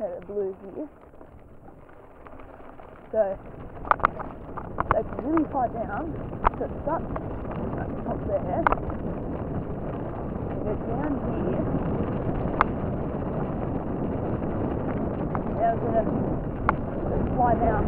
no, the blue here. So it's really far down, so it the top there, and goes down here. Now we're gonna fly down.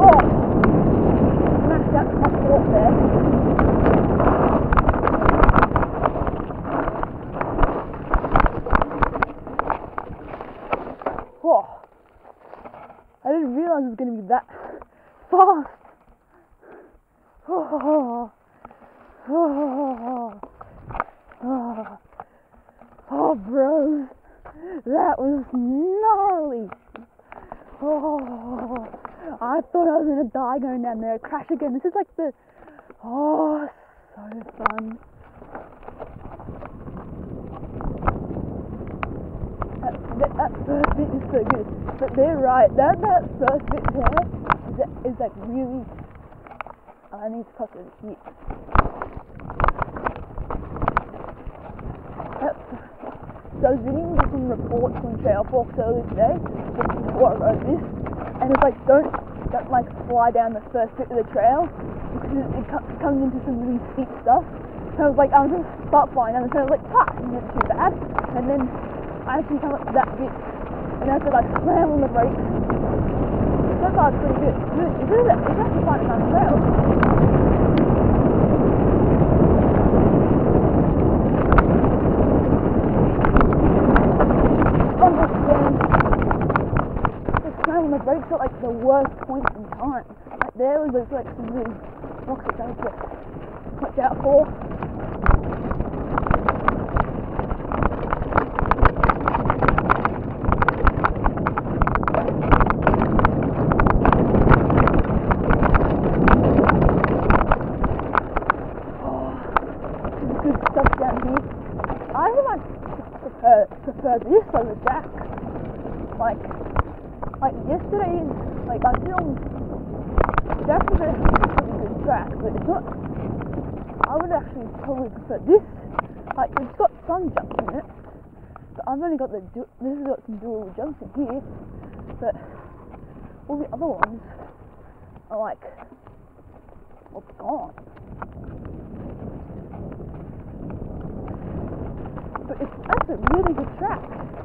Oh! Smashed out the top fork there. Oh! I didn't realize it going to be that fast. Oh, oh, oh, oh, bros, that was gnarly. Oh, I thought I was gonna die going down there, crash again. This is like the, oh, so fun. That, that, that first bit is so good, but they're right. That that first bit there is, is like really. I need to cross over here. That's, so I was reading some reports from Trailforks earlier today, just before I wrote this, and it's like don't don't like fly down the first bit of the trail because it, it comes into some really steep stuff. So I was like, I'll just start flying down the trail. Like, ah, isn't too bad. And then I actually come up to that bit, and I have like slam on the brakes. So far it's pretty good. It's, it's, it's actually quite a nice trail. understand the slam on the brakes at like the worst point in time. Like there was like, some really rocks that I had to watch out for. Oh, stuff down here. I think I prefer prefer this over Jack's. Like, like yesterday, like I filmed Jack's is a pretty good track, but it's not. I would actually probably prefer this. Like, it's got some jumps in it, but I've only got the this has got some dual jumps in here, but all the other ones are like, well, gone. It's, that's a really good track.